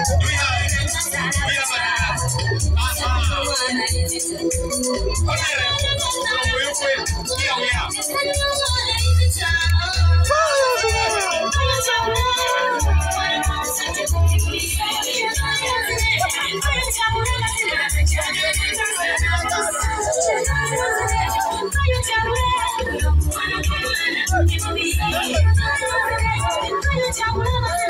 对呀，对呀嘛呀，啊啊！来来来，咱们欢迎欢迎，对呀对呀。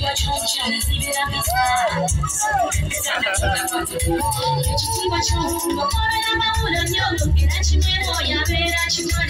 you my trust, leave it on Cause I'm a too can you see my trust? I'm calling on my I'm young, looking I bet that you